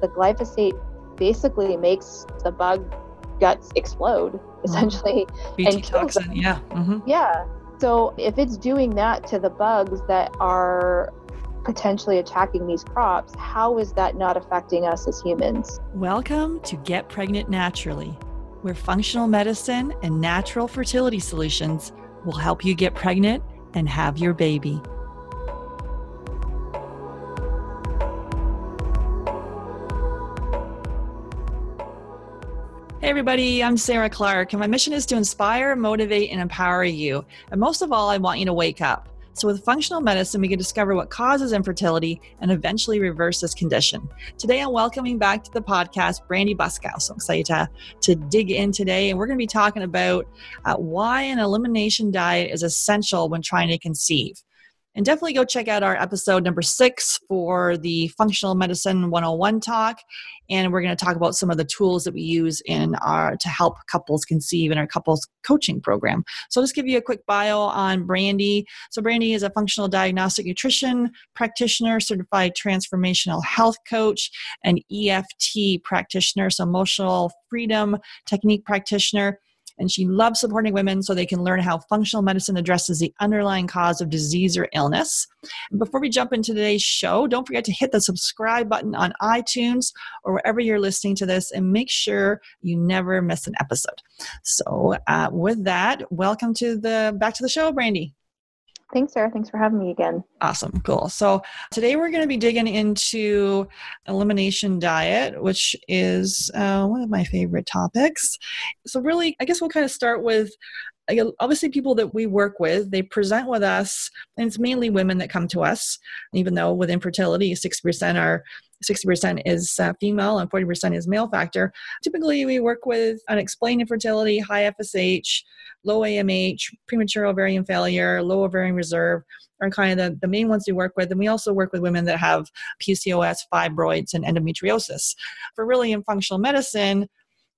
the glyphosate basically makes the bug guts explode mm-hmm. essentially BT and toxin yeah mm-hmm. yeah so if it's doing that to the bugs that are potentially attacking these crops how is that not affecting us as humans welcome to get pregnant naturally where functional medicine and natural fertility solutions will help you get pregnant and have your baby Everybody, I'm Sarah Clark, and my mission is to inspire, motivate, and empower you. And most of all, I want you to wake up. So, with functional medicine, we can discover what causes infertility and eventually reverse this condition. Today, I'm welcoming back to the podcast Brandy Buskow. So excited to, to dig in today. And we're going to be talking about uh, why an elimination diet is essential when trying to conceive. And definitely go check out our episode number six for the Functional Medicine 101 talk. And we're going to talk about some of the tools that we use in our to help couples conceive in our couples coaching program. So, I'll just give you a quick bio on Brandy. So, Brandy is a functional diagnostic nutrition practitioner, certified transformational health coach, and EFT practitioner, so emotional freedom technique practitioner and she loves supporting women so they can learn how functional medicine addresses the underlying cause of disease or illness. before we jump into today's show, don't forget to hit the subscribe button on iTunes or wherever you're listening to this and make sure you never miss an episode. So, uh, with that, welcome to the back to the show, Brandy. Thanks, Sarah. Thanks for having me again. Awesome. Cool. So today we're going to be digging into elimination diet, which is uh, one of my favorite topics. So, really, I guess we'll kind of start with obviously people that we work with they present with us and it's mainly women that come to us even though with infertility 60% are 60% is uh, female and 40% is male factor. Typically, we work with unexplained infertility, high FSH, low AMH, premature ovarian failure, low ovarian reserve are kind of the, the main ones we work with. And we also work with women that have PCOS, fibroids, and endometriosis. For really in functional medicine,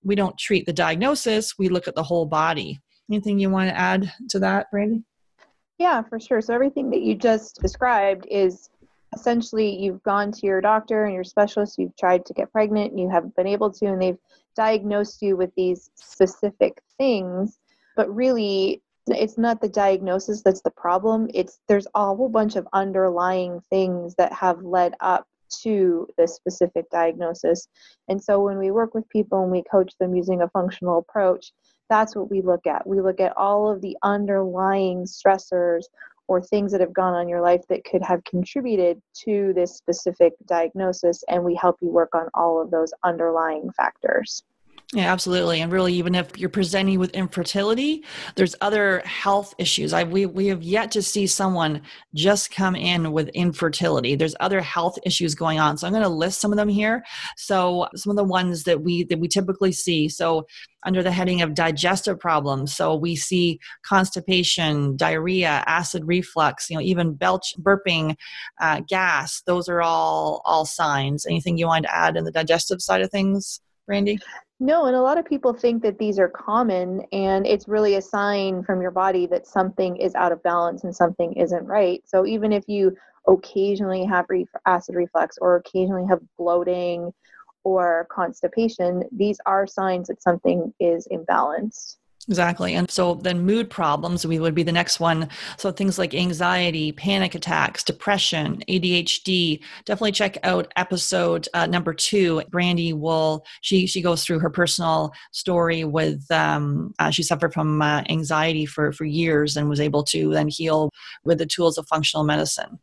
we don't treat the diagnosis, we look at the whole body. Anything you want to add to that, Brandy? Yeah, for sure. So everything that you just described is essentially you've gone to your doctor and your specialist, you've tried to get pregnant, and you haven't been able to, and they've diagnosed you with these specific things, but really it's not the diagnosis that's the problem. It's there's a whole bunch of underlying things that have led up to this specific diagnosis. And so when we work with people and we coach them using a functional approach, that's what we look at. We look at all of the underlying stressors or things that have gone on in your life that could have contributed to this specific diagnosis, and we help you work on all of those underlying factors. Yeah, absolutely. And really, even if you're presenting with infertility, there's other health issues. I, we, we have yet to see someone just come in with infertility. There's other health issues going on. So I'm going to list some of them here. So some of the ones that we that we typically see. So under the heading of digestive problems. So we see constipation, diarrhea, acid reflux, you know, even belch, burping, uh, gas. Those are all all signs. Anything you want to add in the digestive side of things, Brandy? No, and a lot of people think that these are common, and it's really a sign from your body that something is out of balance and something isn't right. So even if you occasionally have re- acid reflux or occasionally have bloating or constipation, these are signs that something is imbalanced. Exactly. And so then mood problems, we would be the next one. So things like anxiety, panic attacks, depression, ADHD. Definitely check out episode uh, number two. Brandy will, she, she goes through her personal story with, um, uh, she suffered from uh, anxiety for, for years and was able to then heal with the tools of functional medicine.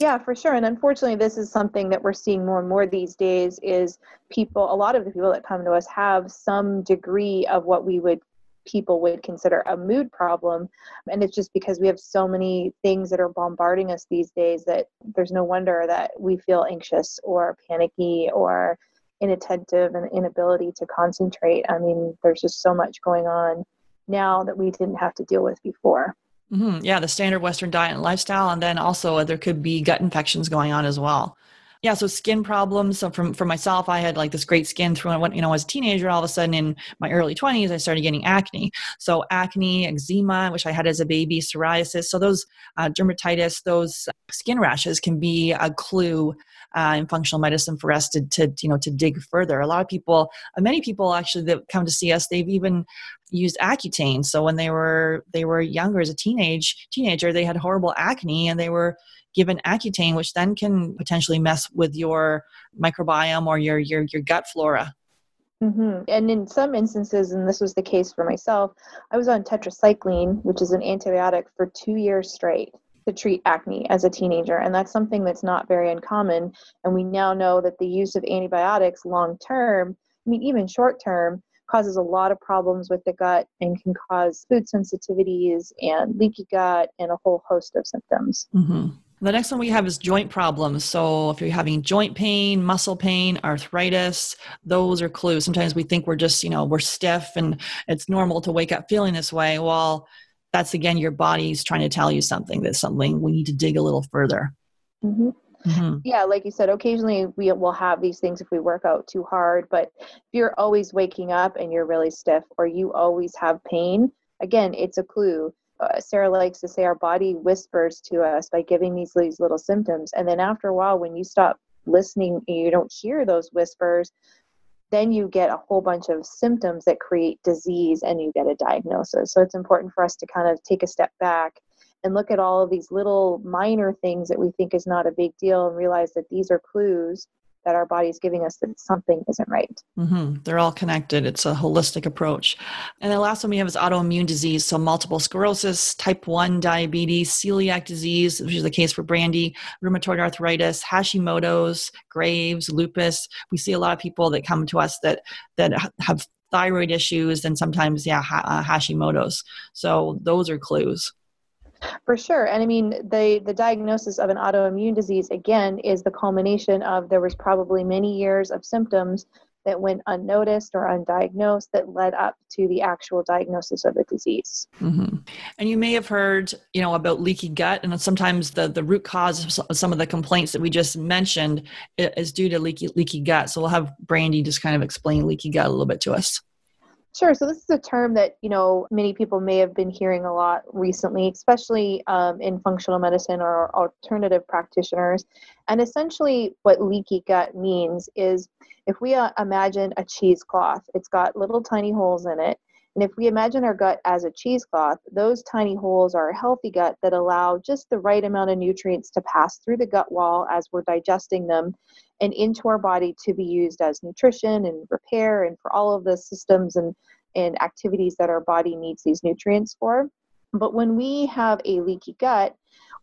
Yeah, for sure. And unfortunately, this is something that we're seeing more and more these days is people, a lot of the people that come to us have some degree of what we would people would consider a mood problem. And it's just because we have so many things that are bombarding us these days that there's no wonder that we feel anxious or panicky or inattentive and inability to concentrate. I mean, there's just so much going on now that we didn't have to deal with before. Mm-hmm. Yeah, the standard Western diet and lifestyle. And then also there could be gut infections going on as well. Yeah so skin problems. So from for myself i had like this great skin through when you know as a teenager all of a sudden in my early 20s i started getting acne. So acne eczema which i had as a baby psoriasis. So those uh, dermatitis those skin rashes can be a clue uh, in functional medicine for us to, to you know to dig further. A lot of people uh, many people actually that come to see us they've even used accutane. So when they were they were younger as a teenage teenager they had horrible acne and they were given Accutane, which then can potentially mess with your microbiome or your your, your gut flora. Mm-hmm. And in some instances, and this was the case for myself, I was on tetracycline, which is an antibiotic, for two years straight to treat acne as a teenager. And that's something that's not very uncommon. And we now know that the use of antibiotics long term, I mean, even short term, causes a lot of problems with the gut and can cause food sensitivities and leaky gut and a whole host of symptoms. Mm-hmm. The next one we have is joint problems. So if you're having joint pain, muscle pain, arthritis, those are clues. Sometimes we think we're just, you know, we're stiff and it's normal to wake up feeling this way. Well, that's again your body's trying to tell you something. That's something we need to dig a little further. Mm-hmm. Mm-hmm. Yeah, like you said, occasionally we will have these things if we work out too hard. But if you're always waking up and you're really stiff, or you always have pain, again, it's a clue Uh, Sarah likes to say our body whispers to us by giving these, these little symptoms. And then after a while, when you stop listening and you don't hear those whispers, then you get a whole bunch of symptoms that create disease and you get a diagnosis. So it's important for us to kind of take a step back and look at all of these little minor things that we think is not a big deal and realize that these are clues that our body is giving us that something isn't right. Mm-hmm. They're all connected. It's a holistic approach. And the last one we have is autoimmune disease. So, multiple sclerosis, type 1 diabetes, celiac disease, which is the case for Brandy, rheumatoid arthritis, Hashimoto's, Graves, lupus. We see a lot of people that come to us that, that have thyroid issues and sometimes, yeah, uh, Hashimoto's. So, those are clues. For sure. And I mean, the, the diagnosis of an autoimmune disease, again, is the culmination of there was probably many years of symptoms that went unnoticed or undiagnosed that led up to the actual diagnosis of the disease. Mm-hmm. And you may have heard, you know, about leaky gut, and sometimes the the root cause of some of the complaints that we just mentioned is due to leaky leaky gut. So we'll have Brandy just kind of explain leaky gut a little bit to us. Sure. So this is a term that you know many people may have been hearing a lot recently, especially um, in functional medicine or alternative practitioners. And essentially, what leaky gut means is if we uh, imagine a cheesecloth, it's got little tiny holes in it, and if we imagine our gut as a cheesecloth, those tiny holes are a healthy gut that allow just the right amount of nutrients to pass through the gut wall as we're digesting them and into our body to be used as nutrition and repair and for all of the systems and, and activities that our body needs these nutrients for. But when we have a leaky gut,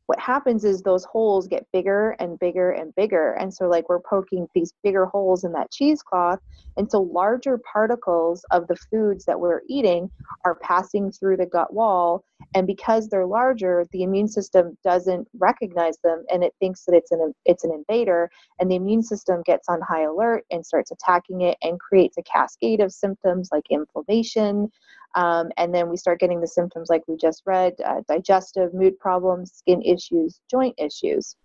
what happens is those holes get bigger and bigger and bigger. And so, like, we're poking these bigger holes in that cheesecloth. And so, larger particles of the foods that we're eating are passing through the gut wall. And because they're larger, the immune system doesn't recognize them and it thinks that it's an, it's an invader. And the immune system gets on high alert and starts attacking it and creates a cascade of symptoms like inflammation, um, and then we start getting the symptoms like we just read uh, digestive, mood problems, skin issues, joint issues.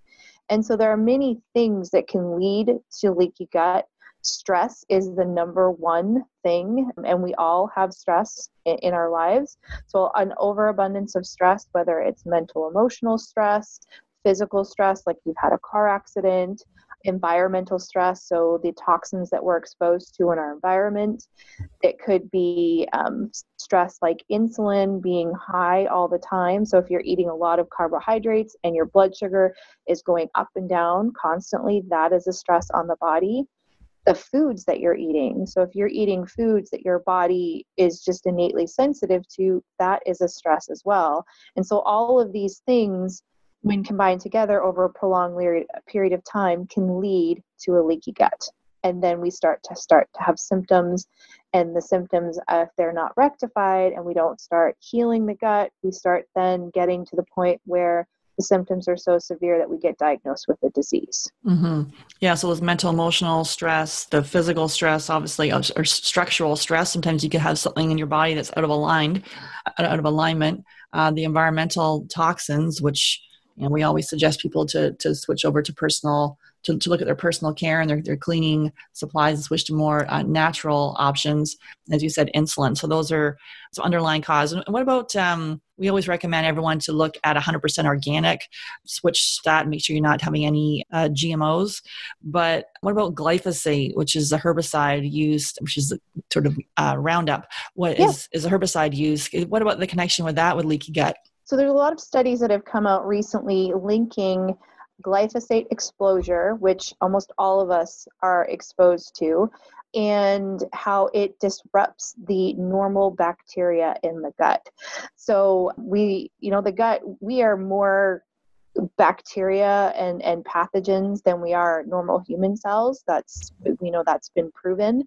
And so there are many things that can lead to leaky gut. Stress is the number one thing, and we all have stress in, in our lives. So, an overabundance of stress, whether it's mental, emotional stress, physical stress, like you've had a car accident, environmental stress, so the toxins that we're exposed to in our environment. It could be um, stress like insulin being high all the time. So if you're eating a lot of carbohydrates and your blood sugar is going up and down constantly, that is a stress on the body. The foods that you're eating. So if you're eating foods that your body is just innately sensitive to, that is a stress as well. And so all of these things when combined together over a prolonged period of time can lead to a leaky gut and then we start to start to have symptoms and the symptoms if they're not rectified and we don't start healing the gut we start then getting to the point where the symptoms are so severe that we get diagnosed with a disease. Mm-hmm. Yeah, so with mental, emotional stress, the physical stress, obviously, or structural stress. Sometimes you could have something in your body that's out of aligned, out of alignment. Uh, the environmental toxins, which and we always suggest people to, to switch over to personal to, to look at their personal care and their, their cleaning supplies and switch to more uh, natural options. As you said, insulin. So those are some underlying cause. And what about, um, we always recommend everyone to look at 100% organic, switch that, make sure you're not having any uh, GMOs. But what about glyphosate, which is a herbicide used, which is sort of uh, Roundup? What yeah. is is a herbicide used? What about the connection with that with leaky gut? So there's a lot of studies that have come out recently linking glyphosate exposure, which almost all of us are exposed to, and how it disrupts the normal bacteria in the gut. So we, you know, the gut, we are more bacteria and, and pathogens than we are normal human cells. That's, we know that's been proven.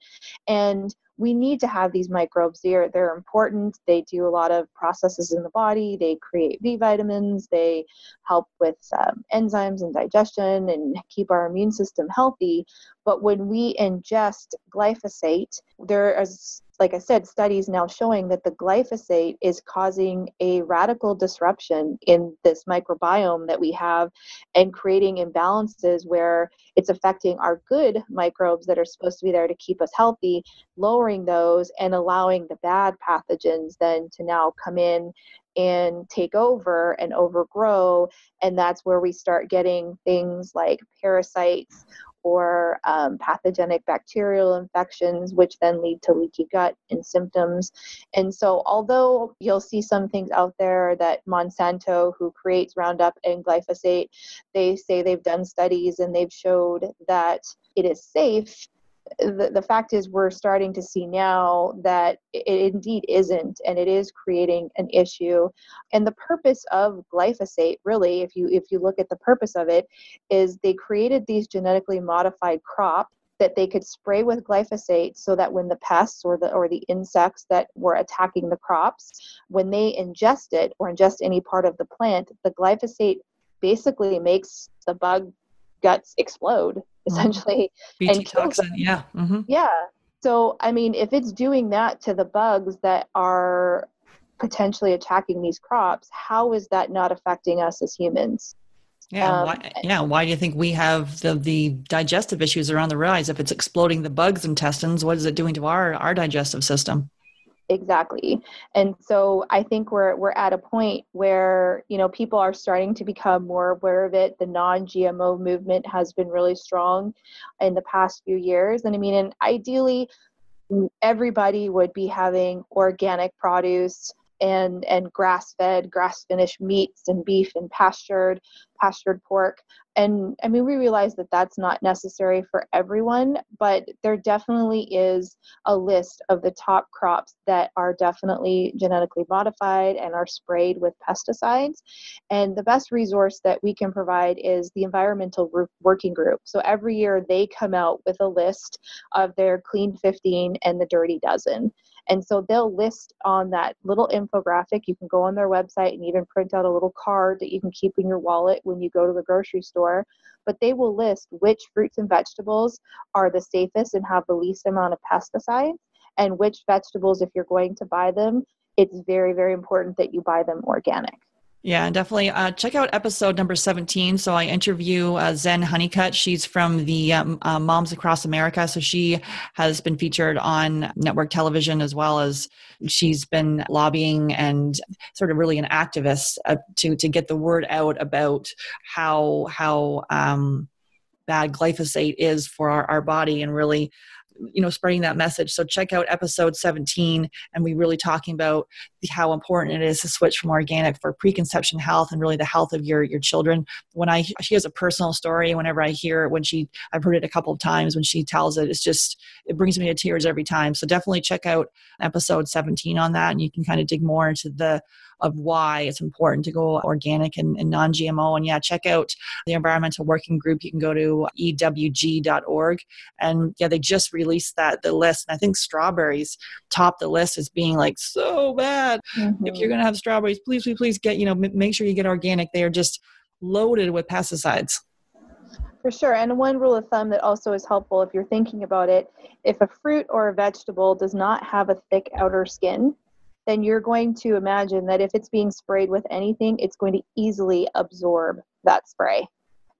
And we need to have these microbes. They're, they're important. They do a lot of processes in the body. They create B vitamins. They help with um, enzymes and digestion and keep our immune system healthy. But when we ingest glyphosate, there is like I said, studies now showing that the glyphosate is causing a radical disruption in this microbiome that we have and creating imbalances where it's affecting our good microbes that are supposed to be there to keep us healthy, lowering those and allowing the bad pathogens then to now come in and take over and overgrow. And that's where we start getting things like parasites or um, pathogenic bacterial infections, which then lead to leaky gut and symptoms. And so, although you'll see some things out there that Monsanto, who creates Roundup and glyphosate, they say they've done studies and they've showed that it is safe the, the fact is we're starting to see now that it indeed isn't and it is creating an issue. And the purpose of glyphosate really if you if you look at the purpose of it is they created these genetically modified crops that they could spray with glyphosate so that when the pests or the or the insects that were attacking the crops when they ingest it or ingest any part of the plant the glyphosate basically makes the bug guts explode mm-hmm. essentially mm-hmm. endotoxin, yeah. Mm-hmm. Yeah. So I mean, if it's doing that to the bugs that are potentially attacking these crops, how is that not affecting us as humans? Yeah, um, why, yeah. Why do you think we have the the digestive issues are on the rise? If it's exploding the bugs' intestines, what is it doing to our our digestive system? Exactly. And so i think we're we're at a point where you know people are starting to become more aware of it. The non-gmo movement has been really strong in the past few years. And i mean and ideally everybody would be having organic produce and and grass fed grass finished meats and beef and pastured pastured pork. And i mean we realize that that's not necessary for everyone but there definitely is a list of the top crops that are definitely genetically modified and are sprayed with pesticides. And the best resource that we can provide is the environmental working group. So every year they come out with a list of their clean 15 and the dirty dozen and so they'll list on that little infographic. You can go on their website and even print out a little card that you can keep in your wallet when you go to the grocery store. But they will list which fruits and vegetables are the safest and have the least amount of pesticides, and which vegetables, if you're going to buy them, it's very, very important that you buy them organic. Yeah, definitely. Uh, check out episode number 17. So I interview uh, Zen Honeycutt. She's from the um, uh, Moms Across America. So she has been featured on network television as well as she's been lobbying and sort of really an activist uh, to, to get the word out about how, how, um, bad glyphosate is for our, our body and really you know spreading that message. So check out episode 17 and we really talking about how important it is to switch from organic for preconception health and really the health of your your children. When i she has a personal story whenever i hear it when she i've heard it a couple of times when she tells it it's just it brings me to tears every time. So definitely check out episode 17 on that and you can kind of dig more into the of why it's important to go organic and, and non GMO. And yeah, check out the environmental working group. You can go to ewg.org. And yeah, they just released that, the list. And I think strawberries top the list as being like so bad. Mm-hmm. If you're going to have strawberries, please, please, please get, you know, m- make sure you get organic. They are just loaded with pesticides. For sure. And one rule of thumb that also is helpful if you're thinking about it if a fruit or a vegetable does not have a thick outer skin, then you're going to imagine that if it's being sprayed with anything, it's going to easily absorb that spray.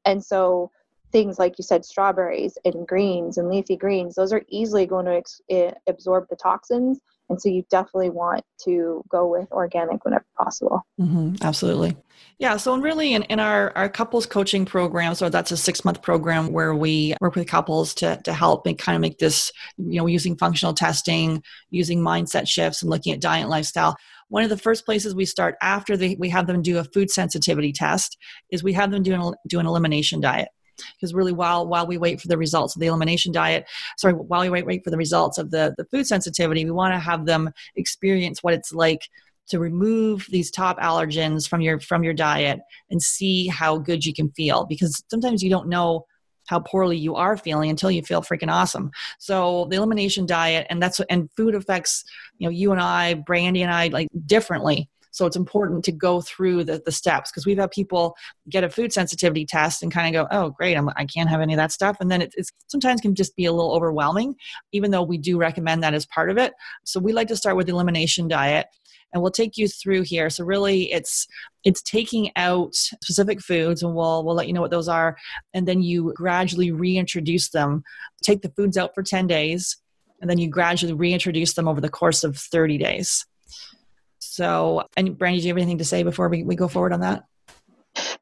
And so things like you said strawberries and greens and leafy greens those are easily going to ex- eh, absorb the toxins and so you definitely want to go with organic whenever possible. Mm-hmm, absolutely. Yeah so really in, in our, our couples coaching program so that's a six month program where we work with couples to, to help and kind of make this you know using functional testing using mindset shifts and looking at diet and lifestyle. One of the first places we start after they, we have them do a food sensitivity test is we have them do an, do an elimination diet because really while while we wait for the results of the elimination diet sorry while we wait wait for the results of the the food sensitivity we want to have them experience what it's like to remove these top allergens from your from your diet and see how good you can feel because sometimes you don't know how poorly you are feeling until you feel freaking awesome. So the elimination diet and that's and food affects, you know, you and I, Brandy and I like differently. So it's important to go through the, the steps because we've had people get a food sensitivity test and kind of go, oh, great, I'm, I can not have any of that stuff. And then it it's, sometimes can just be a little overwhelming, even though we do recommend that as part of it. So we like to start with the elimination diet and we'll take you through here so really it's it's taking out specific foods and we'll we'll let you know what those are and then you gradually reintroduce them take the foods out for 10 days and then you gradually reintroduce them over the course of 30 days so, and Brandy, do you have anything to say before we, we go forward on that?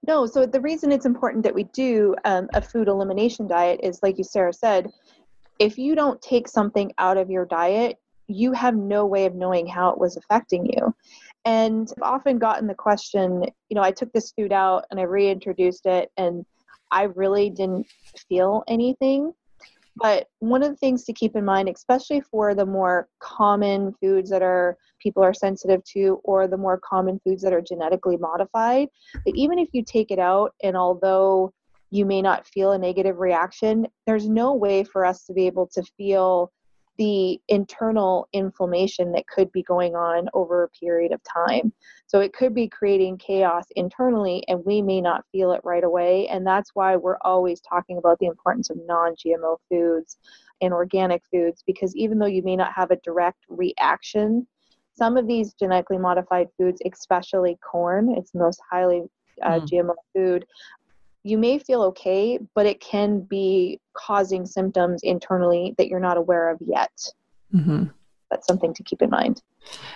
No, so the reason it's important that we do um, a food elimination diet is, like you, Sarah said, if you don't take something out of your diet, you have no way of knowing how it was affecting you. And I've often gotten the question, you know, I took this food out and I reintroduced it, and I really didn't feel anything. But one of the things to keep in mind, especially for the more common foods that are people are sensitive to, or the more common foods that are genetically modified, that even if you take it out, and although you may not feel a negative reaction, there's no way for us to be able to feel the internal inflammation that could be going on over a period of time. So it could be creating chaos internally, and we may not feel it right away. And that's why we're always talking about the importance of non GMO foods and organic foods, because even though you may not have a direct reaction, some of these genetically modified foods, especially corn, it's the most highly uh, mm. GMO food, you may feel okay, but it can be causing symptoms internally that you're not aware of yet. Mm-hmm. That's something to keep in mind.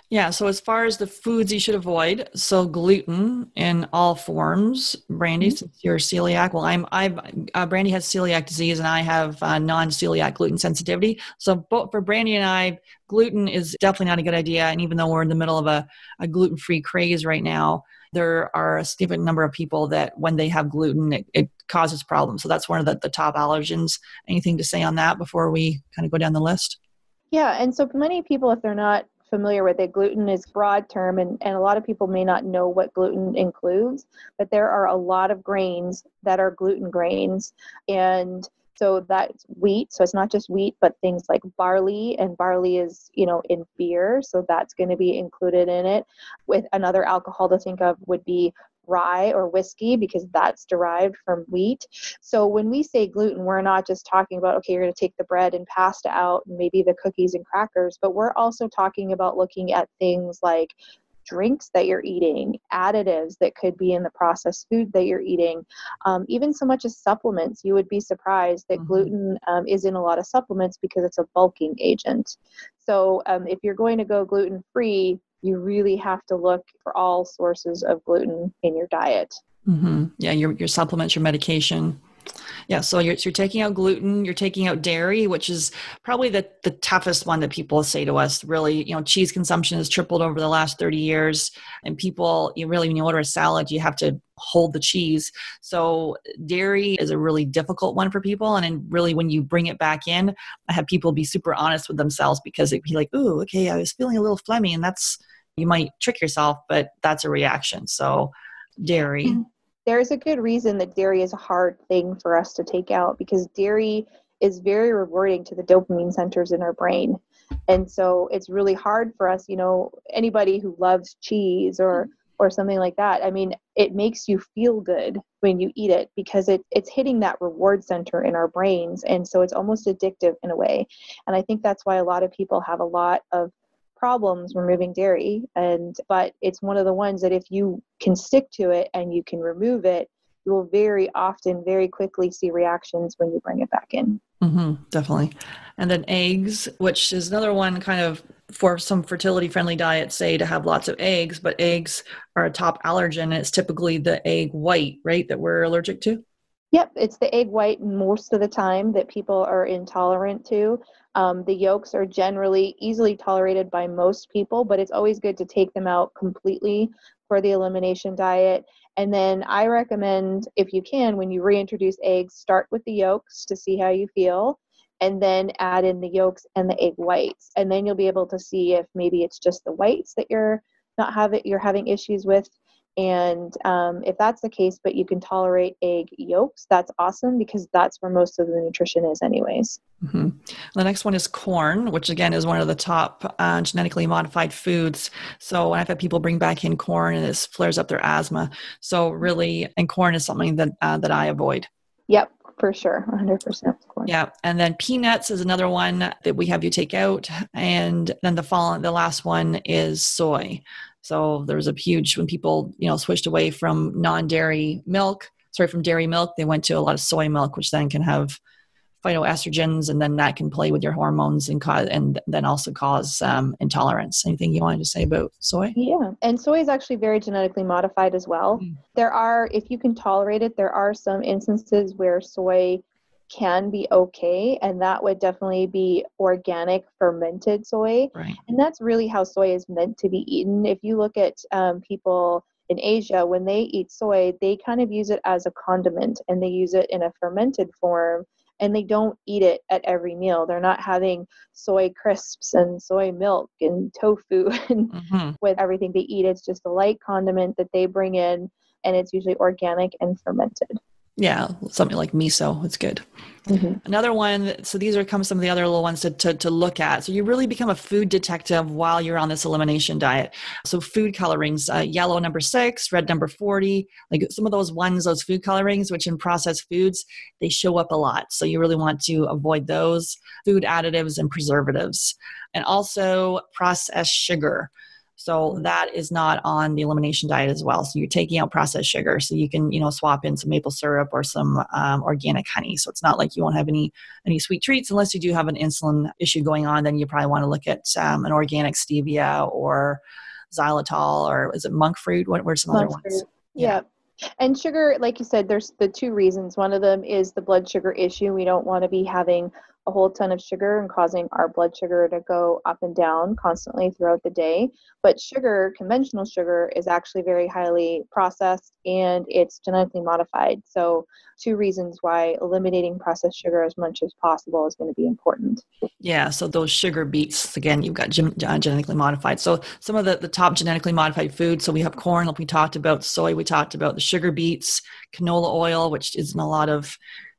Yeah. So, as far as the foods you should avoid, so gluten in all forms. Brandy, mm-hmm. since you're celiac, well, I'm I've uh, Brandy has celiac disease, and I have uh, non-celiac gluten sensitivity. So, both for Brandy and I, gluten is definitely not a good idea. And even though we're in the middle of a, a gluten-free craze right now, there are a significant number of people that when they have gluten, it, it causes problems. So that's one of the, the top allergens. Anything to say on that before we kind of go down the list? Yeah, and so many people, if they're not familiar with it, gluten is broad term, and, and a lot of people may not know what gluten includes, but there are a lot of grains that are gluten grains. And so that's wheat. So it's not just wheat, but things like barley, and barley is, you know, in beer. So that's going to be included in it. With another alcohol to think of would be rye or whiskey because that's derived from wheat. So when we say gluten, we're not just talking about, okay, you're going to take the bread and pasta out and maybe the cookies and crackers, but we're also talking about looking at things like drinks that you're eating, additives that could be in the processed food that you're eating, um, even so much as supplements. You would be surprised that mm-hmm. gluten um, is in a lot of supplements because it's a bulking agent. So um, if you're going to go gluten free, you really have to look for all sources of gluten in your diet. Mm-hmm. Yeah, your, your supplements, your medication. Yeah, so you're, you're taking out gluten, you're taking out dairy, which is probably the, the toughest one that people say to us. Really, you know, cheese consumption has tripled over the last 30 years. And people, you really, when you order a salad, you have to hold the cheese. So dairy is a really difficult one for people. And then really when you bring it back in, I have people be super honest with themselves because it'd be like, oh, okay, I was feeling a little phlegmy. And that's, you might trick yourself, but that's a reaction. So dairy. Mm-hmm there's a good reason that dairy is a hard thing for us to take out because dairy is very rewarding to the dopamine centers in our brain. And so it's really hard for us, you know, anybody who loves cheese or mm-hmm. or something like that. I mean, it makes you feel good when you eat it because it, it's hitting that reward center in our brains. And so it's almost addictive in a way. And I think that's why a lot of people have a lot of problems removing dairy and but it's one of the ones that if you can stick to it and you can remove it you will very often, very quickly see reactions when you bring it back in. Mm-hmm, definitely. And then eggs, which is another one kind of for some fertility friendly diets, say to have lots of eggs, but eggs are a top allergen. it's typically the egg white, right, that we're allergic to? Yep, it's the egg white most of the time that people are intolerant to. Um, the yolks are generally easily tolerated by most people, but it's always good to take them out completely for the elimination diet. And then I recommend, if you can, when you reintroduce eggs, start with the yolks to see how you feel, and then add in the yolks and the egg whites. And then you'll be able to see if maybe it's just the whites that you're not having you're having issues with and um, if that's the case, but you can tolerate egg yolks, that's awesome because that's where most of the nutrition is, anyways. Mm-hmm. The next one is corn, which again is one of the top uh, genetically modified foods. So I've had people bring back in corn and this flares up their asthma. So really, and corn is something that uh, that I avoid. Yep, for sure 100% corn. yeah and then peanuts is another one that we have you take out and then the fall the last one is soy so there was a huge when people you know switched away from non-dairy milk, sorry from dairy milk, they went to a lot of soy milk, which then can have phytoestrogens, and then that can play with your hormones and cause and then also cause um, intolerance. Anything you wanted to say about soy? Yeah, and soy is actually very genetically modified as well. Mm. There are, if you can tolerate it, there are some instances where soy can be okay and that would definitely be organic fermented soy. Right. and that's really how soy is meant to be eaten. If you look at um, people in asia when they eat soy they kind of use it as a condiment and they use it in a fermented form and they don't eat it at every meal. They're not having soy crisps and soy milk and tofu and mm-hmm. with everything they eat. It's just a light condiment that they bring in and it's usually organic and fermented yeah, something like miso. It's good. Mm-hmm. Another one. So these are come some of the other little ones to, to, to look at. So you really become a food detective while you're on this elimination diet. So food colorings, uh, yellow number six, red number forty. Like some of those ones, those food colorings, which in processed foods they show up a lot. So you really want to avoid those food additives and preservatives, and also processed sugar. So that is not on the elimination diet as well. So you're taking out processed sugar. So you can, you know, swap in some maple syrup or some um, organic honey. So it's not like you won't have any any sweet treats unless you do have an insulin issue going on. Then you probably want to look at um, an organic stevia or xylitol or is it monk fruit? What were some monk other fruit. ones? Yeah. yeah. And sugar, like you said, there's the two reasons. One of them is the blood sugar issue. We don't want to be having a whole ton of sugar and causing our blood sugar to go up and down constantly throughout the day. But sugar, conventional sugar, is actually very highly processed and it's genetically modified. So, two reasons why eliminating processed sugar as much as possible is going to be important. Yeah, so those sugar beets, again, you've got uh, genetically modified. So, some of the, the top genetically modified foods, so we have corn, like we talked about, soy, we talked about the sugar beets, canola oil, which is in a lot of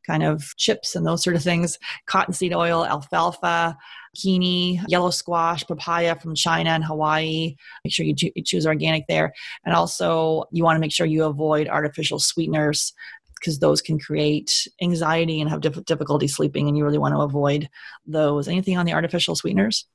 kind of chips and those sort of things, cottonseed oil, alfalfa, zucchini, yellow squash, papaya from China and Hawaii. Make sure you choose organic there. And also, you want to make sure you avoid artificial sweeteners because those can create anxiety and have difficulty sleeping, and you really want to avoid those. Anything on the artificial sweeteners?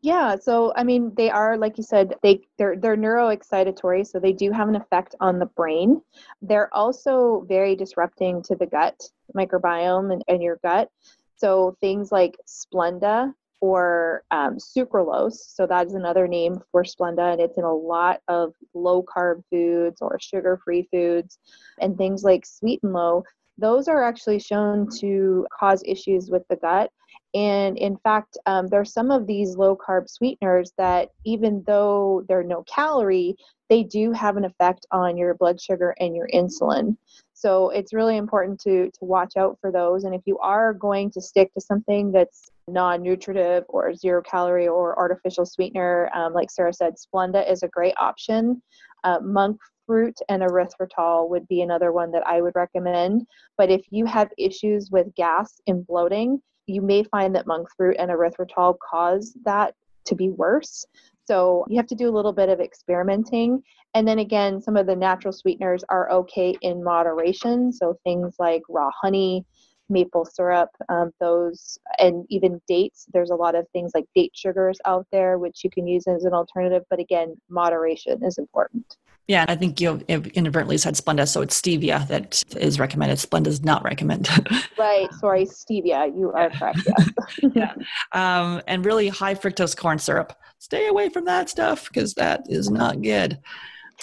Yeah, so I mean, they are like you said, they they're they're neuroexcitatory, so they do have an effect on the brain. They're also very disrupting to the gut microbiome and, and your gut. So things like Splenda or um, sucralose, so that is another name for Splenda, and it's in a lot of low carb foods or sugar free foods, and things like sweet and low. Those are actually shown to cause issues with the gut and in fact, um, there are some of these low carb sweeteners that, even though they're no calorie, they do have an effect on your blood sugar and your insulin. So it's really important to, to watch out for those. And if you are going to stick to something that's non nutritive or zero calorie or artificial sweetener, um, like Sarah said, Splenda is a great option. Uh, monk fruit and erythritol would be another one that I would recommend. But if you have issues with gas and bloating, you may find that monk fruit and erythritol cause that to be worse. So you have to do a little bit of experimenting. And then again, some of the natural sweeteners are okay in moderation. So things like raw honey, maple syrup, um, those, and even dates. There's a lot of things like date sugars out there, which you can use as an alternative. But again, moderation is important. Yeah, I think you inadvertently said Splenda, so it's stevia that is recommended. Splenda is not recommended. right. Sorry, stevia. You are correct. Yes. yeah. Um, and really high fructose corn syrup. Stay away from that stuff because that is not good.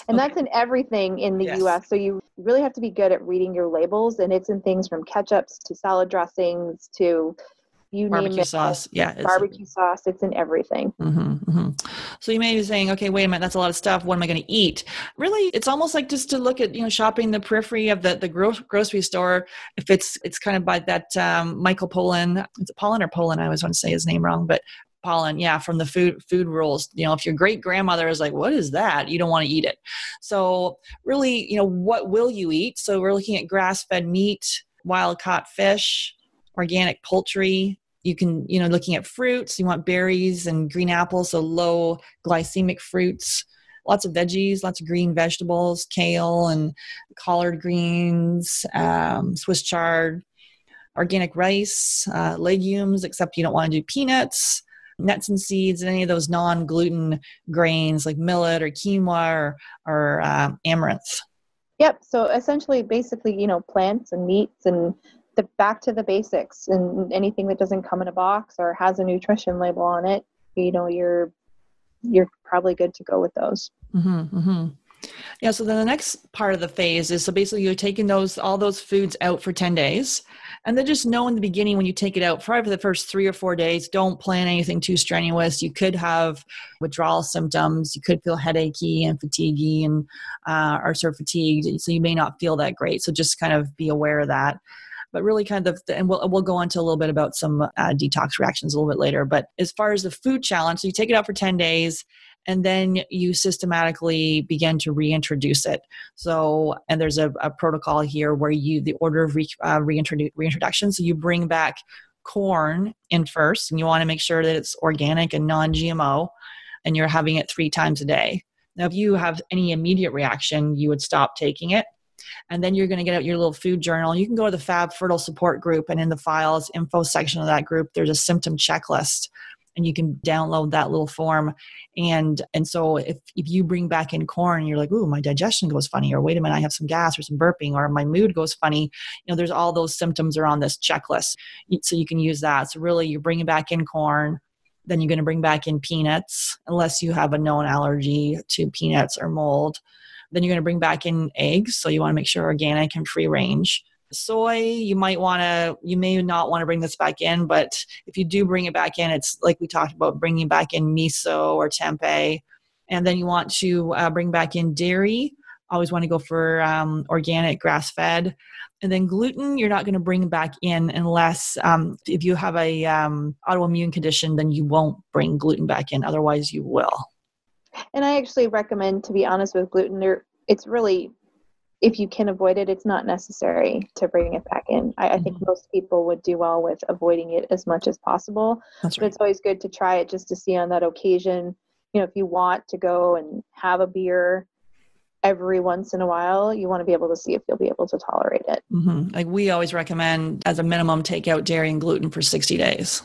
And okay. that's in everything in the yes. US. So you really have to be good at reading your labels, and it's in things from ketchups to salad dressings to you barbecue sauce. Yeah, barbecue it's, sauce. It's in everything. Mm-hmm, mm-hmm. So you may be saying, okay, wait a minute, that's a lot of stuff. What am I going to eat? Really, it's almost like just to look at you know shopping the periphery of the the gro- grocery store. If it's it's kind of by that um, Michael Pollan, it's Pollan or Poland. I always want to say his name wrong, but Pollan, yeah, from the food food rules. You know, if your great grandmother is like, "What is that?" You don't want to eat it. So really, you know, what will you eat? So we're looking at grass fed meat, wild caught fish, organic poultry. You can, you know, looking at fruits, you want berries and green apples, so low glycemic fruits. Lots of veggies, lots of green vegetables, kale and collard greens, um, Swiss chard, organic rice, uh, legumes, except you don't want to do peanuts, nuts and seeds, and any of those non gluten grains like millet or quinoa or, or uh, amaranth. Yep. So essentially, basically, you know, plants and meats and the back to the basics and anything that doesn't come in a box or has a nutrition label on it you know you're you're probably good to go with those. Mm-hmm, mm-hmm. yeah so then the next part of the phase is so basically you're taking those all those foods out for 10 days. And then just know in the beginning when you take it out probably for the first three or four days don't plan anything too strenuous. You could have withdrawal symptoms. You could feel headachy and fatiguey and uh, are sort of fatigued. So you may not feel that great. So just kind of be aware of that but really kind of and we'll, we'll go into a little bit about some uh, detox reactions a little bit later. But as far as the food challenge so you take it out for 10 days and then you systematically begin to reintroduce it. So and there's a, a protocol here where you the order of re, uh, reintrodu- reintroduction. So you bring back corn in first and you want to make sure that it's organic and non-gmo and you're having it three times a day. Now if you have any immediate reaction you would stop taking it and then you're going to get out your little food journal. You can go to the Fab Fertile Support Group, and in the files info section of that group, there's a symptom checklist and you can download that little form. And and so if if you bring back in corn you're like ooh my digestion goes funny or wait a minute i have some gas or some burping or my mood goes funny. You know there's all those symptoms are on this checklist. So you can use that. So really you're bringing back in corn then you're going to bring back in peanuts unless you have a known allergy to peanuts or mold then you're going to bring back in eggs. So you want to make sure organic and free range. Soy, you might want to, you may not want to bring this back in, but if you do bring it back in, it's like we talked about bringing back in miso or tempeh. And then you want to uh, bring back in dairy. Always want to go for um, organic, grass fed. And then gluten, you're not going to bring back in unless um, if you have a um, autoimmune condition, then you won't bring gluten back in. Otherwise, you will. And I actually recommend, to be honest with gluten, there it's really if you can avoid it, it's not necessary to bring it back in. I, I think mm-hmm. most people would do well with avoiding it as much as possible. That's right. But it's always good to try it just to see on that occasion. You know, if you want to go and have a beer every once in a while, you want to be able to see if you'll be able to tolerate it. Mm-hmm. Like we always recommend, as a minimum, take out dairy and gluten for 60 days.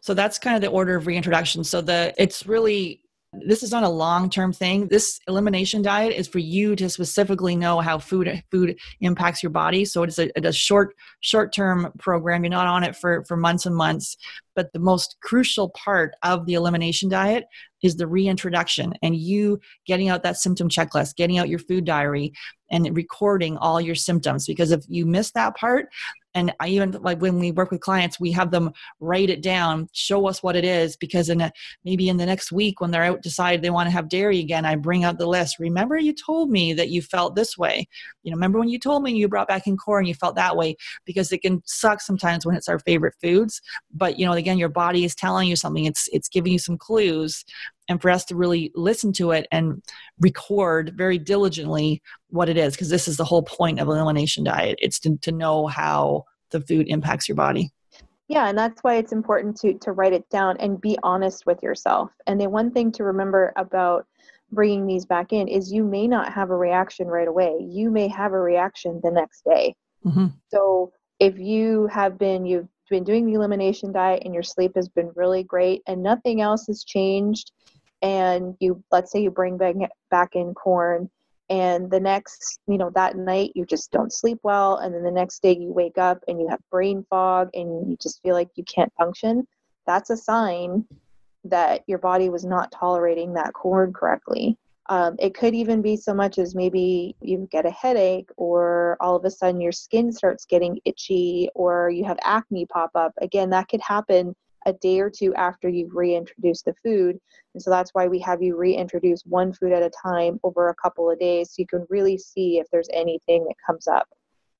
So that's kind of the order of reintroduction. So the it's really this is not a long-term thing. This elimination diet is for you to specifically know how food food impacts your body. So it's a, it's a short short-term program. You're not on it for for months and months. But the most crucial part of the elimination diet is the reintroduction and you getting out that symptom checklist getting out your food diary and recording all your symptoms. Because if you miss that part and i even like when we work with clients we have them write it down show us what it is because in a, maybe in the next week when they're out decide they want to have dairy again i bring out the list. Remember you told me that you felt this way. You know remember when you told me you brought back in corn you felt that way. Because it can suck sometimes when it's our favorite foods but you know again your body is telling you something. It's it's giving you some clues and for us to really listen to it and record very diligently what it is because this is the whole point of elimination diet. It's to, to know how the food impacts your body. Yeah and that's why it's important to to write it down and be honest with yourself. And the one thing to remember about bringing these back in is you may not have a reaction right away. You may have a reaction the next day. Mm-hmm. so if you have been you've been doing the elimination diet and your sleep has been really great and nothing else has changed and you let's say you bring back back in corn and the next you know that night you just don't sleep well and then the next day you wake up and you have brain fog and you just feel like you can't function that's a sign that your body was not tolerating that corn correctly. Um, it could even be so much as maybe you get a headache or all of a sudden your skin starts getting itchy or you have acne pop up. Again that could happen a day or two after you've reintroduced the food. And so that's why we have you reintroduce one food at a time over a couple of days so you can really see if there's anything that comes up.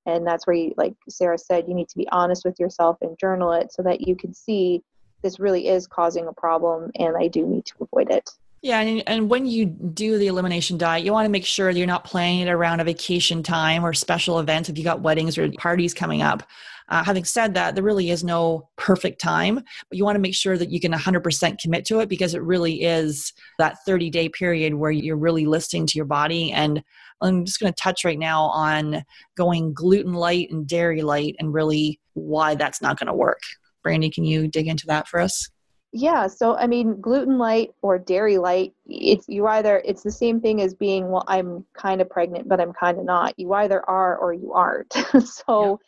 And that's where you, like Sarah said, you need to be honest with yourself and journal it so that you can see this really is causing a problem and I do need to avoid it. Yeah, and, and when you do the elimination diet, you want to make sure that you're not playing it around a vacation time or special events if you got weddings or parties coming up. Uh, having said that, there really is no perfect time, but you want to make sure that you can 100% commit to it because it really is that 30 day period where you're really listening to your body. And I'm just going to touch right now on going gluten light and dairy light and really why that's not going to work. Brandy, can you dig into that for us? Yeah, so I mean, gluten light or dairy light, it's you either it's the same thing as being well, I'm kind of pregnant, but I'm kind of not. You either are or you aren't. so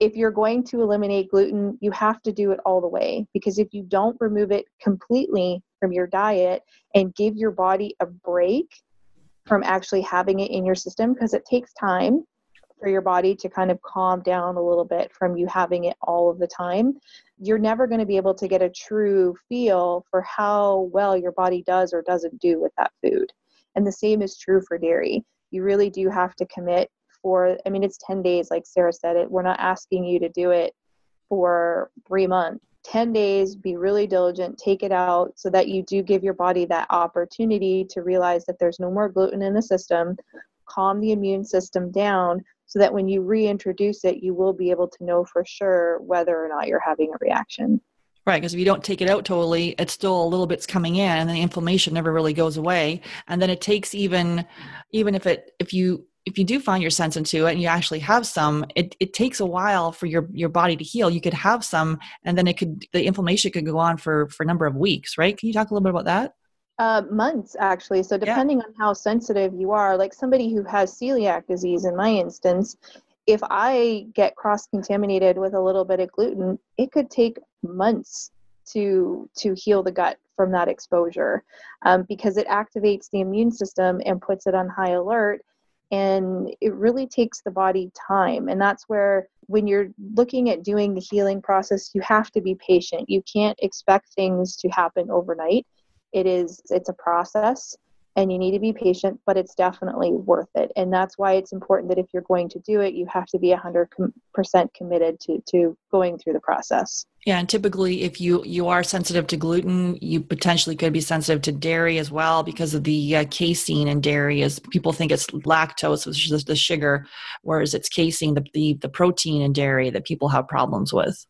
if you're going to eliminate gluten, you have to do it all the way because if you don't remove it completely from your diet and give your body a break from actually having it in your system, because it takes time for your body to kind of calm down a little bit from you having it all of the time, you're never going to be able to get a true feel for how well your body does or doesn't do with that food. And the same is true for dairy. You really do have to commit for i mean it's 10 days like sarah said it we're not asking you to do it for three months. 10 days be really diligent take it out so that you do give your body that opportunity to realize that there's no more gluten in the system. Calm the immune system down so that when you reintroduce it you will be able to know for sure whether or not you're having a reaction. Right, because if you don't take it out totally, it's still a little bit's coming in, and the inflammation never really goes away. And then it takes even, even if it if you if you do find you're sensitive to it and you actually have some, it, it takes a while for your, your body to heal. You could have some and then it could, the inflammation could go on for, for a number of weeks, right? Can you talk a little bit about that? Uh, months actually. So depending yeah. on how sensitive you are, like somebody who has celiac disease in my instance, if I get cross contaminated with a little bit of gluten, it could take months to to heal the gut from that exposure um, because it activates the immune system and puts it on high alert and it really takes the body time and that's where when you're looking at doing the healing process you have to be patient. You can't expect things to happen overnight. It is it's a process and you need to be patient but it's definitely worth it and that's why it's important that if you're going to do it you have to be 100% committed to to going through the process yeah, and typically, if you you are sensitive to gluten, you potentially could be sensitive to dairy as well because of the uh, casein in dairy. is people think it's lactose, which is the sugar, whereas it's casein, the, the the protein in dairy that people have problems with.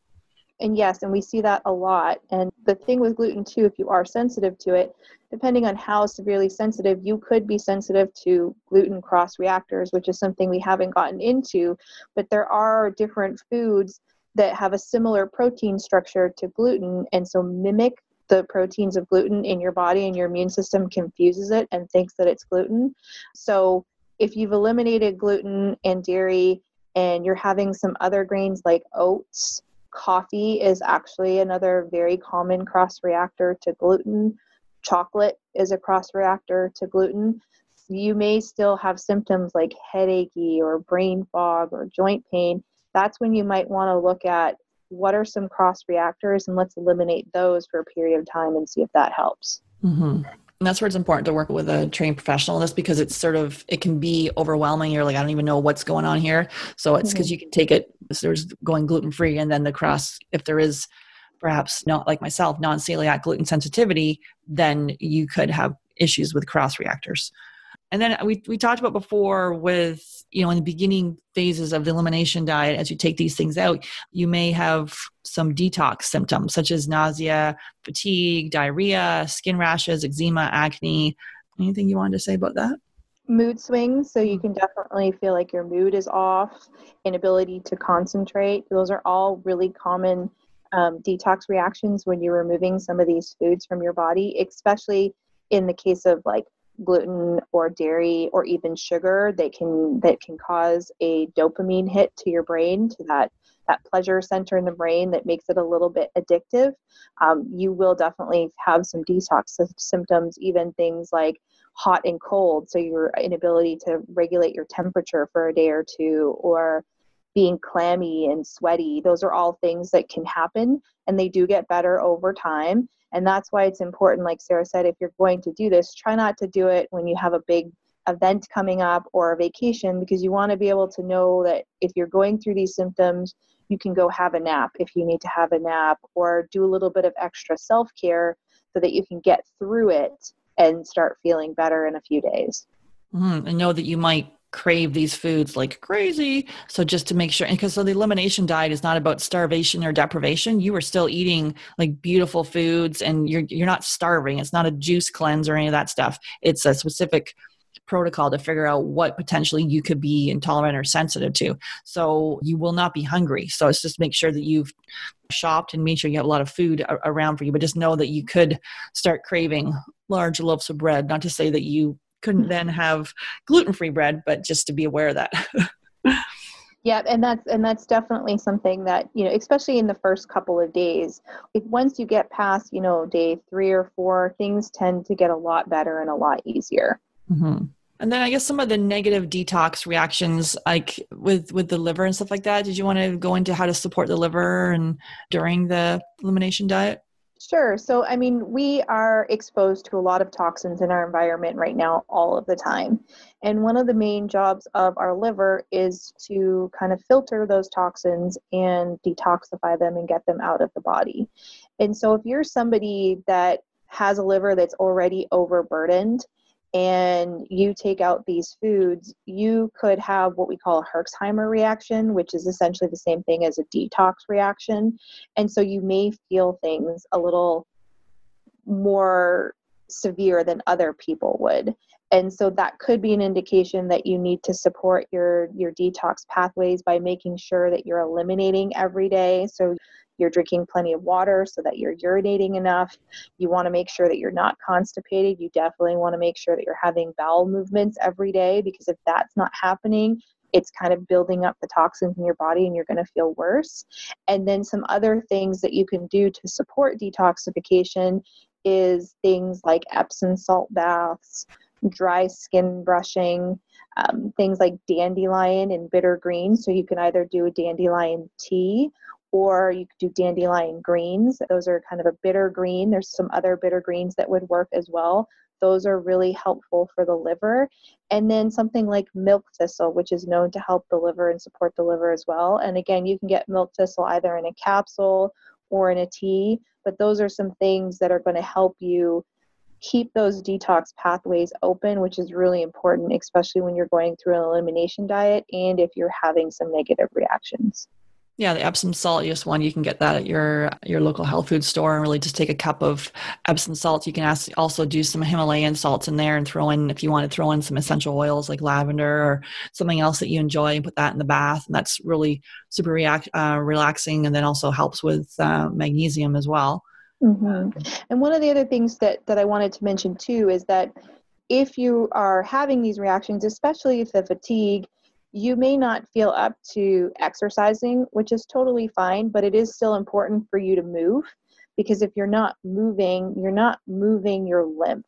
And yes, and we see that a lot. And the thing with gluten too, if you are sensitive to it, depending on how severely sensitive, you could be sensitive to gluten cross reactors, which is something we haven't gotten into. But there are different foods that have a similar protein structure to gluten and so mimic the proteins of gluten in your body and your immune system confuses it and thinks that it's gluten. So if you've eliminated gluten and dairy and you're having some other grains like oats, coffee is actually another very common cross reactor to gluten. Chocolate is a cross reactor to gluten. You may still have symptoms like headachy or brain fog or joint pain that's when you might want to look at what are some cross reactors and let's eliminate those for a period of time and see if that helps. Mm-hmm. And that's where it's important to work with a trained professional. That's because it's sort of it can be overwhelming. You're like, I don't even know what's going on here. So it's because mm-hmm. you can take it. So there's going gluten free, and then the cross. If there is perhaps not like myself non celiac gluten sensitivity, then you could have issues with cross reactors. And then we, we talked about before with, you know, in the beginning phases of the elimination diet, as you take these things out, you may have some detox symptoms such as nausea, fatigue, diarrhea, skin rashes, eczema, acne. Anything you wanted to say about that? Mood swings. So you can definitely feel like your mood is off, inability to concentrate. Those are all really common um, detox reactions when you're removing some of these foods from your body, especially in the case of like gluten or dairy or even sugar that can that can cause a dopamine hit to your brain to that that pleasure center in the brain that makes it a little bit addictive um, you will definitely have some detox symptoms even things like hot and cold. So your inability to regulate your temperature for a day or two or being clammy and sweaty those are all things that can happen and they do get better over time and that's why it's important, like Sarah said, if you're going to do this, try not to do it when you have a big event coming up or a vacation because you want to be able to know that if you're going through these symptoms, you can go have a nap if you need to have a nap or do a little bit of extra self care so that you can get through it and start feeling better in a few days. Mm, and know that you might crave these foods like crazy. So just to make sure, because so the elimination diet is not about starvation or deprivation. You are still eating like beautiful foods, and you're you're not starving. It's not a juice cleanse or any of that stuff. It's a specific protocol to figure out what potentially you could be intolerant or sensitive to. So you will not be hungry. So it's just make sure that you've shopped and made sure you have a lot of food around for you, but just know that you could start craving large loaves of bread. Not to say that you couldn't then have gluten-free bread but just to be aware of that. Yeah and that's and that's definitely something that you know especially in the first couple of days if once you get past you know day three or four things tend to get a lot better and a lot easier. Mm-hmm. and then i guess some of the negative detox reactions like with with the liver and stuff like that did you want to go into how to support the liver and during the elimination diet Sure. So, I mean, we are exposed to a lot of toxins in our environment right now, all of the time. And one of the main jobs of our liver is to kind of filter those toxins and detoxify them and get them out of the body. And so, if you're somebody that has a liver that's already overburdened, and you take out these foods, you could have what we call a Herxheimer reaction, which is essentially the same thing as a detox reaction. And so you may feel things a little more severe than other people would. And so that could be an indication that you need to support your your detox pathways by making sure that you're eliminating every day. So you're drinking plenty of water so that you're urinating enough. You want to make sure that you're not constipated. You definitely want to make sure that you're having bowel movements every day because if that's not happening, it's kind of building up the toxins in your body and you're going to feel worse. And then some other things that you can do to support detoxification is things like Epsom salt baths, dry skin brushing, um, things like dandelion and bitter greens. So you can either do a dandelion tea or you could do dandelion greens. Those are kind of a bitter green. There's some other bitter greens that would work as well. Those are really helpful for the liver. And then something like milk thistle, which is known to help the liver and support the liver as well. And again, you can get milk thistle either in a capsule or in a tea, but those are some things that are going to help you keep those detox pathways open, which is really important, especially when you're going through an elimination diet and if you're having some negative reactions. Yeah, the Epsom salt use one, you can get that at your your local health food store and really just take a cup of Epsom salt. You can also do some Himalayan salts in there and throw in, if you want to throw in some essential oils like lavender or something else that you enjoy and put that in the bath. And that's really super react, uh, relaxing and then also helps with uh, magnesium as well. Mm-hmm. And one of the other things that, that I wanted to mention too is that if you are having these reactions, especially if the fatigue you may not feel up to exercising, which is totally fine, but it is still important for you to move because if you're not moving, you're not moving your lymph.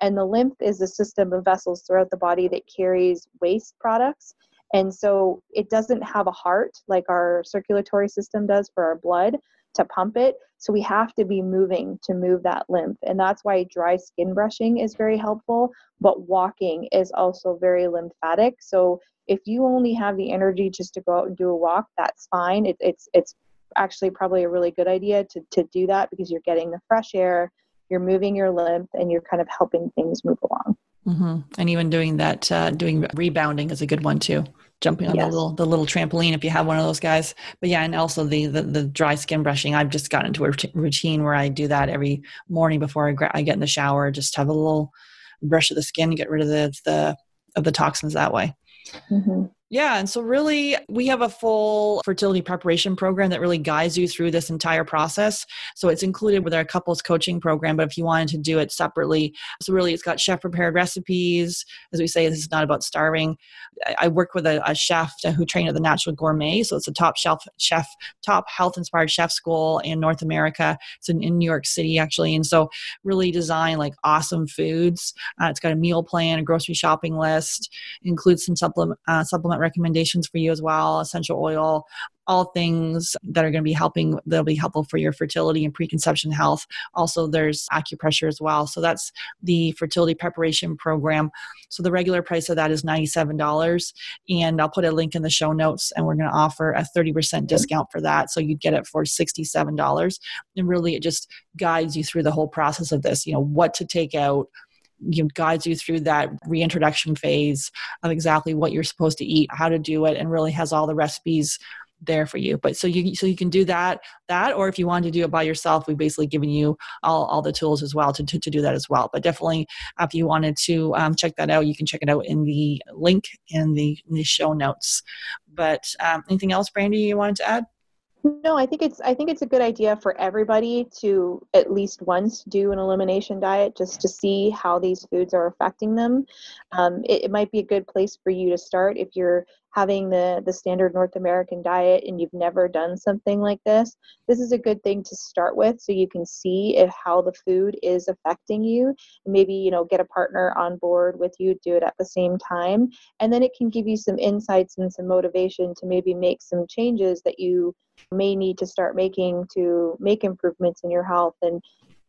And the lymph is a system of vessels throughout the body that carries waste products. And so it doesn't have a heart like our circulatory system does for our blood to pump it. So we have to be moving to move that lymph. And that's why dry skin brushing is very helpful, but walking is also very lymphatic. So if you only have the energy just to go out and do a walk, that's fine. It, it's it's actually probably a really good idea to to do that because you're getting the fresh air, you're moving your lymph, and you're kind of helping things move along. Mm-hmm. And even doing that, uh, doing rebounding is a good one too. Jumping on yes. the little the little trampoline if you have one of those guys. But yeah, and also the the, the dry skin brushing. I've just gotten into a routine where I do that every morning before I, gra- I get in the shower. Just have a little brush of the skin, get rid of the the of the toxins that way. Mm-hmm. Yeah. And so, really, we have a full fertility preparation program that really guides you through this entire process. So, it's included with our couples coaching program. But if you wanted to do it separately, so really, it's got chef prepared recipes. As we say, this is not about starving. I work with a, a chef who trained at the Natural Gourmet. So, it's a top shelf chef, top health inspired chef school in North America. It's in, in New York City, actually. And so, really design like awesome foods. Uh, it's got a meal plan, a grocery shopping list, includes some supplement, uh, supplement recommendations for you as well essential oil all things that are going to be helping that'll be helpful for your fertility and preconception health. Also there's acupressure as well. So that's the fertility preparation program. So the regular price of that is $97 and i'll put a link in the show notes and we're going to offer a 30% discount for that. So you'd get it for $67 and really it just guides you through the whole process of this you know what to take out you know, guides you through that reintroduction phase of exactly what you're supposed to eat, how to do it, and really has all the recipes there for you. But so you so you can do that that or if you want to do it by yourself we've basically given you all, all the tools as well to, to, to do that as well. But definitely if you wanted to um, check that out you can check it out in the link in the, in the show notes. But um, anything else brandy you wanted to add no, I think it's I think it's a good idea for everybody to at least once do an elimination diet just to see how these foods are affecting them. Um, it, it might be a good place for you to start if you're having the the standard North American diet and you've never done something like this. This is a good thing to start with so you can see if how the food is affecting you. Maybe you know get a partner on board with you, do it at the same time, and then it can give you some insights and some motivation to maybe make some changes that you may need to start making to make improvements in your health and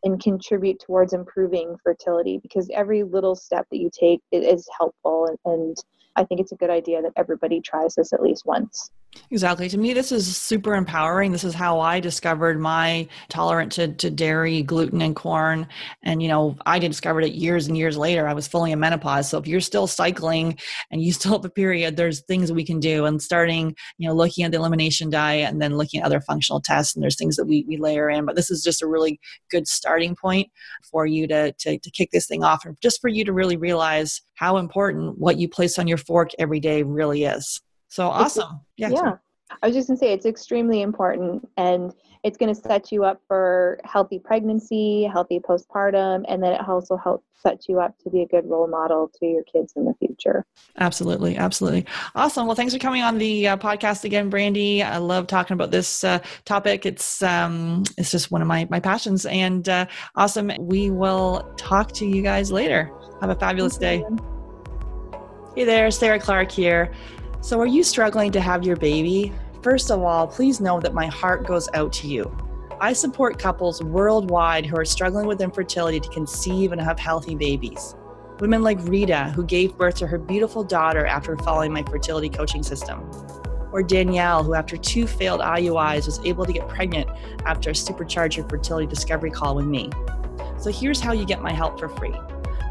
and contribute towards improving fertility because every little step that you take is helpful and, and I think it's a good idea that everybody tries this at least once. Exactly. To me, this is super empowering. This is how I discovered my tolerance to, to dairy, gluten, and corn. And, you know, I discovered it years and years later. I was fully in menopause. So if you're still cycling and you still have a period, there's things we can do. And starting, you know, looking at the elimination diet and then looking at other functional tests. And there's things that we, we layer in. But this is just a really good starting point for you to, to, to kick this thing off and just for you to really realize how important what you place on your fork every day really is. So awesome. Yeah. Yeah. I was just going to say it's extremely important and it's going to set you up for healthy pregnancy, healthy postpartum, and then it also helps set you up to be a good role model to your kids in the future. Absolutely. Absolutely. Awesome. Well, thanks for coming on the uh, podcast again, Brandy. I love talking about this uh, topic. It's, um, it's just one of my, my passions and uh, awesome. We will talk to you guys later. Have a fabulous day. Hey there, Sarah Clark here. So, are you struggling to have your baby? First of all, please know that my heart goes out to you. I support couples worldwide who are struggling with infertility to conceive and have healthy babies. Women like Rita, who gave birth to her beautiful daughter after following my fertility coaching system. Or Danielle, who after two failed IUIs was able to get pregnant after a supercharge your fertility discovery call with me. So here's how you get my help for free.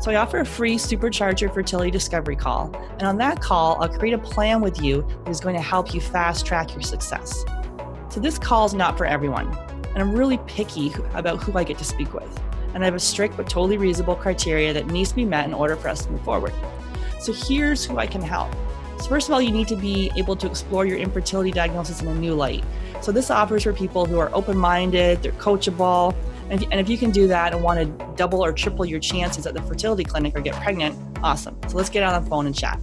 So I offer a free Supercharge Your Fertility Discovery call. And on that call, I'll create a plan with you that is going to help you fast track your success. So this call is not for everyone. And I'm really picky about who I get to speak with. And I have a strict but totally reasonable criteria that needs to be met in order for us to move forward. So here's who I can help. So first of all, you need to be able to explore your infertility diagnosis in a new light. So this offers for people who are open-minded, they're coachable, and if, and if you can do that and want to double or triple your chances at the fertility clinic or get pregnant, awesome. So let's get on the phone and chat.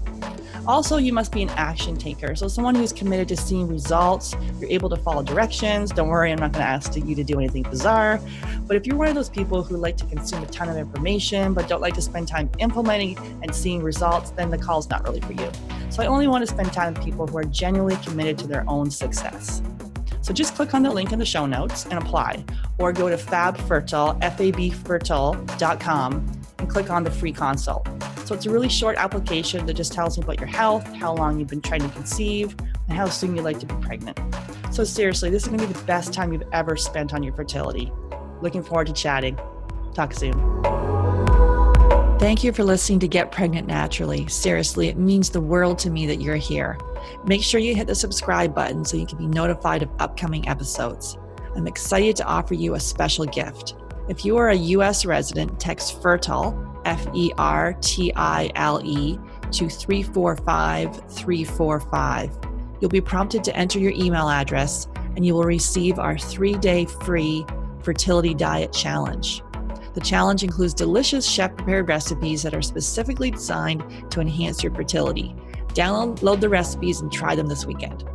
Also, you must be an action taker. So, someone who's committed to seeing results, you're able to follow directions. Don't worry, I'm not going to ask you to do anything bizarre. But if you're one of those people who like to consume a ton of information but don't like to spend time implementing and seeing results, then the call's not really for you. So, I only want to spend time with people who are genuinely committed to their own success. So just click on the link in the show notes and apply, or go to fabfertile, F-A-B-fertile.com and click on the free consult. So it's a really short application that just tells you about your health, how long you've been trying to conceive, and how soon you'd like to be pregnant. So seriously, this is going to be the best time you've ever spent on your fertility. Looking forward to chatting. Talk soon. Thank you for listening to Get Pregnant Naturally. Seriously, it means the world to me that you're here. Make sure you hit the subscribe button so you can be notified of upcoming episodes. I'm excited to offer you a special gift. If you are a U.S. resident, text FERTILE, F E R T I L E, to 345 345. You'll be prompted to enter your email address and you will receive our three day free fertility diet challenge. The challenge includes delicious chef prepared recipes that are specifically designed to enhance your fertility. Download the recipes and try them this weekend.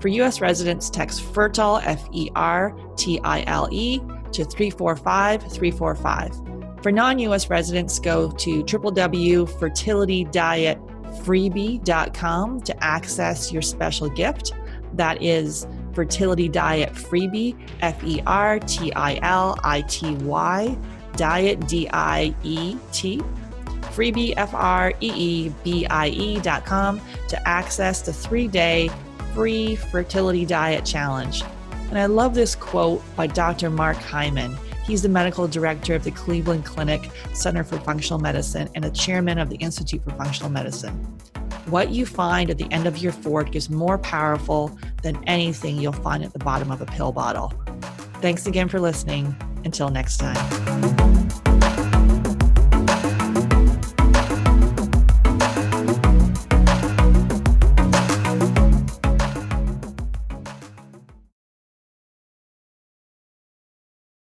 For US residents, text FERTILE, F E R T I L E, to 345 345. For non US residents, go to www.fertilitydietfreebie.com to access your special gift. That is Fertility Diet Freebie, F E R T I L I T Y, Diet D I E T, freebie F R E E B I E dot com to access the three day free fertility diet challenge. And I love this quote by Dr. Mark Hyman. He's the medical director of the Cleveland Clinic Center for Functional Medicine and the chairman of the Institute for Functional Medicine. What you find at the end of your fork is more powerful than anything you'll find at the bottom of a pill bottle. Thanks again for listening. Until next time.